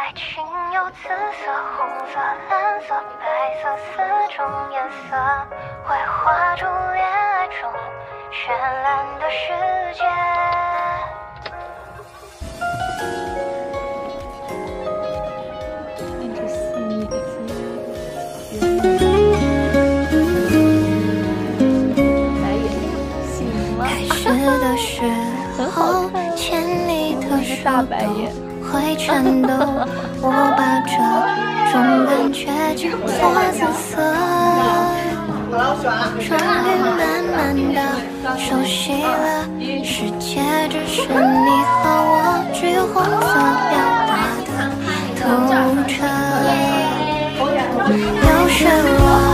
爱情有紫色、红色、蓝色、白色四种颜色，会画出恋爱中绚烂的世界。千里头煞白眼。会颤抖，我把这种感觉叫做紫色。终于慢慢的熟悉了世界，只是你和我橘红色表达的透彻，又是我。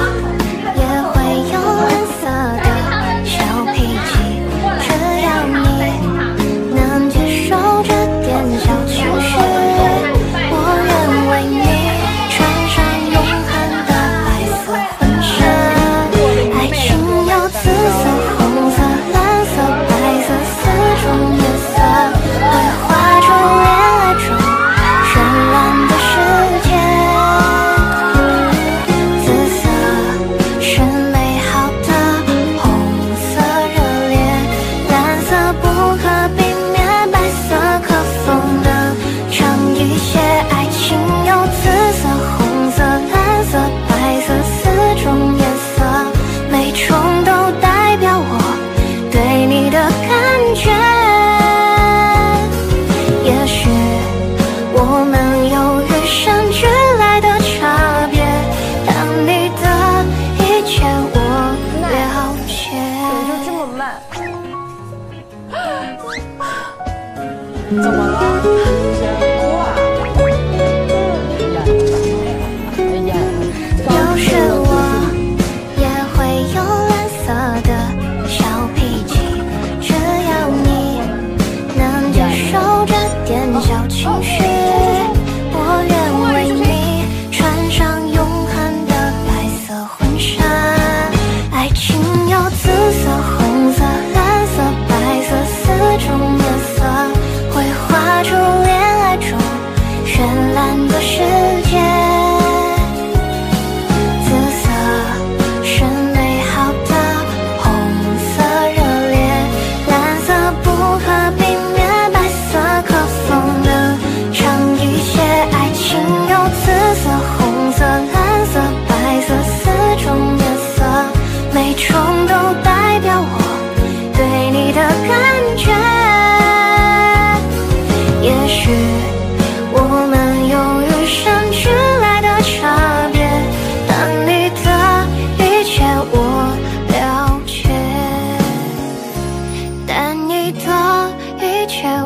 怎么了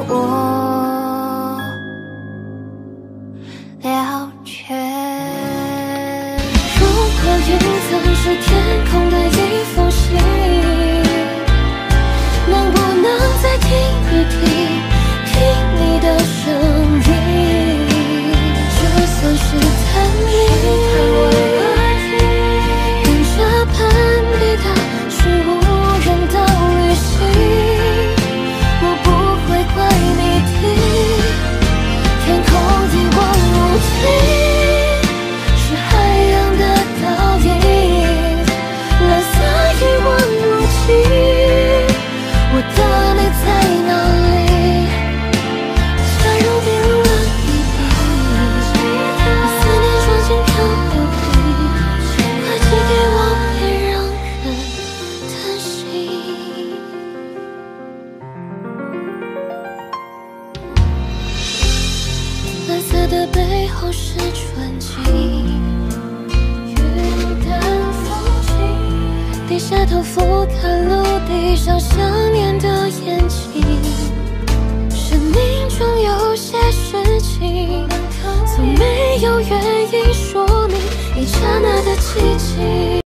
我了解如果云层是天空的一封的背后是纯净雨淡风轻低下头俯瞰陆地上想念的眼睛。生命中有些事情从没有原因说明一刹那的寂静